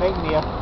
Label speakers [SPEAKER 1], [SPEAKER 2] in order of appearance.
[SPEAKER 1] week meer.